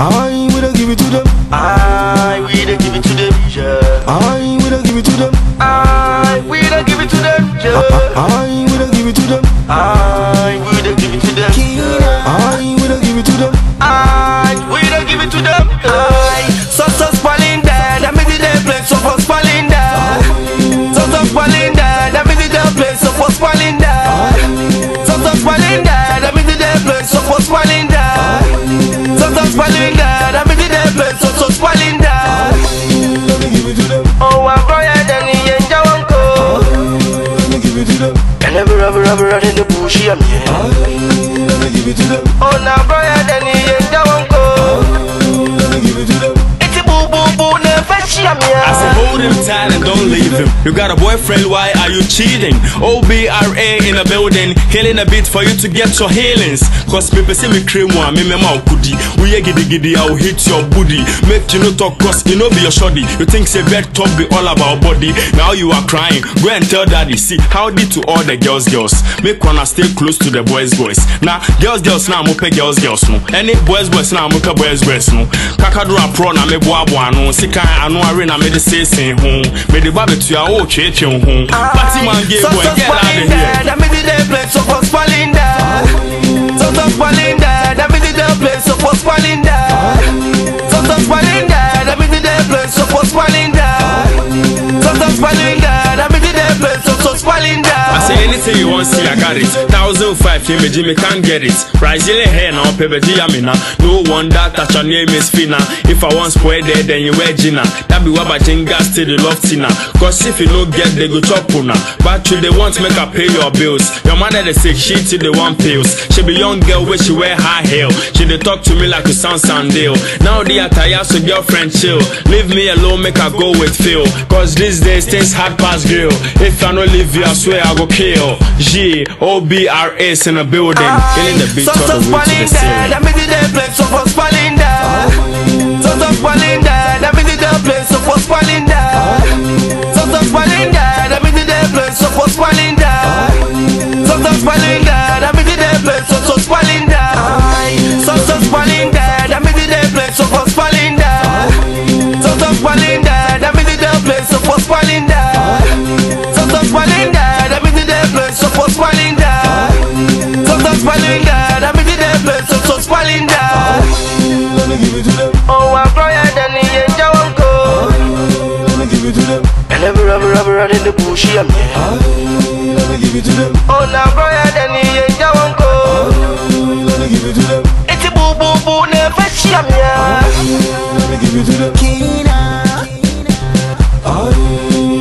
I will give it to them. I don't give it to them, yeah. I will give it to them. I don't give it to them, yeah. I will give it to them. I don't give it to them, Every rubber rubber in. Let me give it to them. Oh, now brother, then he ain't don't leave him. You got a boyfriend, why are you cheating? OBRA in a building, healing a bit for you to get your healings. Cause people see me cream one, me mema kudi. We ye giddy giddy, I'll hit your booty. Make you no talk cause you know be your shoddy. You think say bed top be all about body. Now you are crying. Go and tell daddy, see how did to all the girls girls. Make wanna stay close to the boys boys. Now girls girls now mo pe girls girls no. Any boys boys now mo pe boys boys no. kakadoro aporɔ na meboaboa ano sika ano are na mede seesee ho. Mede ba betua o twetwe ho. Batiman game boy get out. Say you want, see I got it. Thousand five, you me Jimmy can't get it. Brazilian hair now, pepe diamina. No wonder that your name is Fina. If I want spoil there, then you wear Gina. That be what I think gas till the love Tina. Cause if you no get, they go chop una. But you they want make her pay your bills. Your mother they say she till they want pills. She be young girl where she wear high heel. She they talk to me like you sound Sandale. Now they are tired, so girlfriend chill. Leave me alone, make her go with Phil. Cause these days things hard pass grill. If I no leave you, I swear I go kill. G O B R S in a building. Killing the beat So all the way to the ceiling. It play so for spoiling there. So so spoiling there, I made it play so for spoiling there. So so spoiling there, I made it play so for spoiling there. So so spoiling there, I made it play so so spalling. So so spoiling there, I made it play so for spoiling there. So so spalling dead, I made it play so for spalling rubber rubber in the bush, I'm here. Let me give it to them. Oh, now brother, then he ain't down go. Let me give it to them. It's a boo boo boo, never she, I'm here. Let me give it to them. I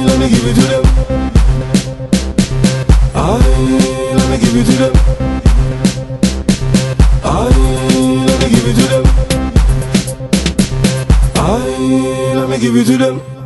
let me give it to them. I let me give it to them. I let me give it to them. I let me give it to them.